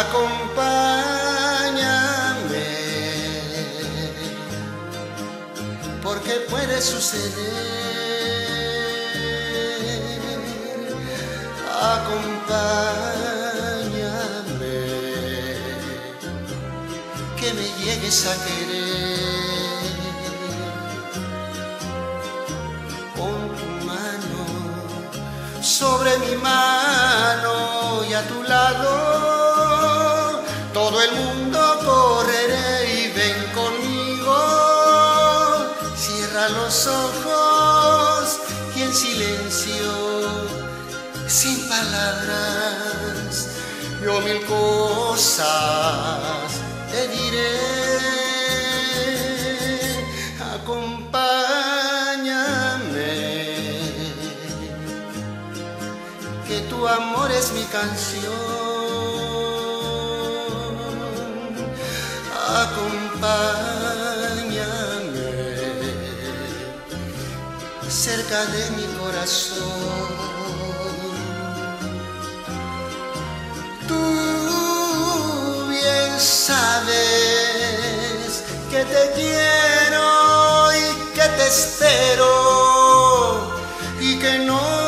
acompáñame, porque puede suceder. Acompáñame, que me llegues a querer. Pon tu mano sobre mi mano y a tu lado el mundo correré y ven conmigo. Cierra los ojos y en silencio, sin palabras, yo mil cosas te diré. Acompáñame, que tu amor es mi canción. acompáñame cerca de mi corazón. Tú bien sabes que te quiero y que te espero y que no